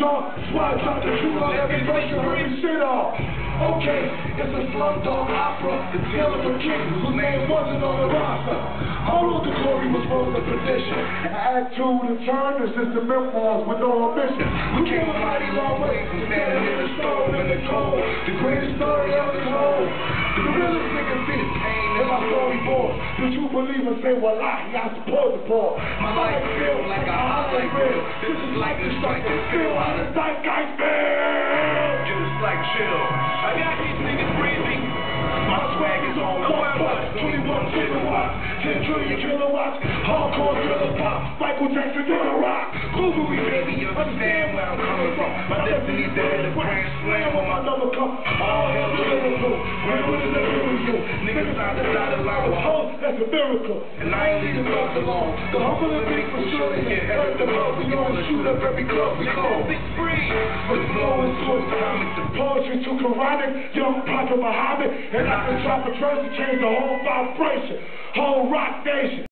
y'all. Swat drop the truth on every verse you shit off. Okay, it's a slumdog opera, the tale of a king whose name wasn't on the roster. All of the glory was for the. Act two, the turn is just the memoirs with no ambition. We came a mighty long way from standing in the stove in the cold. The greatest story ever told. The realest nigga fit The true believer say, well, I, I support the poor. My life feels like a reel. This is like the strike and feel how the zeitgeist feels. Just like chill. I got these niggas breathing. My swag is on one plus 21 gigawatts, 10 trillion kilowatts, hardcore thriller pop, Michael Jackson in a rock. Google me, baby, you understand where I'm coming from. My destiny's hit a grand slam on my Another cup, all hell to Liverpool. When it was the miracle, niggas signed the dotted line with that's a miracle. And I ain't leaving thoughts alone. The humble and big for sure, they get hurt the love. We and shoot up every club we go. Big free. With flow and source comic, the poetry to Quranic, young prophet Muhammad, and I can drop a verse to change the whole vibration, whole Roc Nation.